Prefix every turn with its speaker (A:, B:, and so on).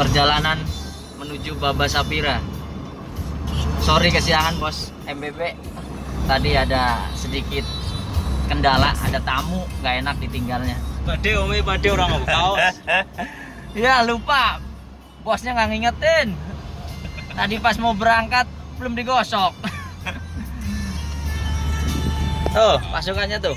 A: perjalanan menuju Baba Sapira. Sorry kesiangan bos MBB. Tadi ada sedikit kendala, ada tamu, nggak enak ditinggalnya.
B: Bade omi, bade orang mau kaos.
A: Ya lupa, bosnya nggak ngingetin. Tadi pas mau berangkat belum digosok. Tuh pasukannya tuh.